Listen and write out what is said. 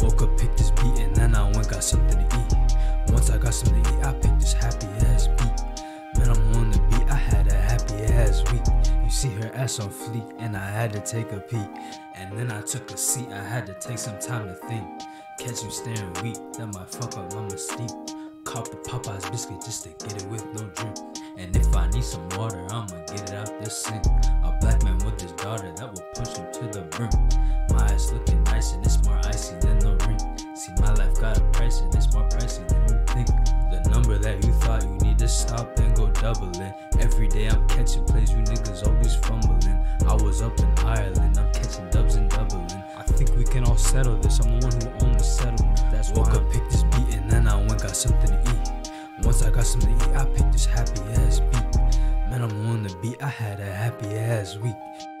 Woke up, picked this beat, and then I went got something to eat. Once I got something to eat, I picked this happy ass beat. Man, I'm on the beat, I had a happy ass week. You see her ass on fleek, and I had to take a peek. And then I took a seat, I had to take some time to think. Catch you staring weak, that might fuck up my mystique. Cop the Popeyes biscuit just to get it with no drink. And if I need some water, I'ma get it out the sink. A black man with his daughter that will push him to the brink. My eyes looking nice and it's more icy than the ring. See, my life got a price and it's more pricey than you think. The number that you thought you need to stop and go doubling. Every day I'm catching plays, you niggas always fumbling. I was up in Ireland, I'm catching dubs and doubling. I think we can all settle this. I'm the one who owns the settlement. That's woke up, picked this beat, and then I went got something to eat. Once I got something to eat, I picked this happy ass beat. Man, I'm on the beat, I had a happy ass week.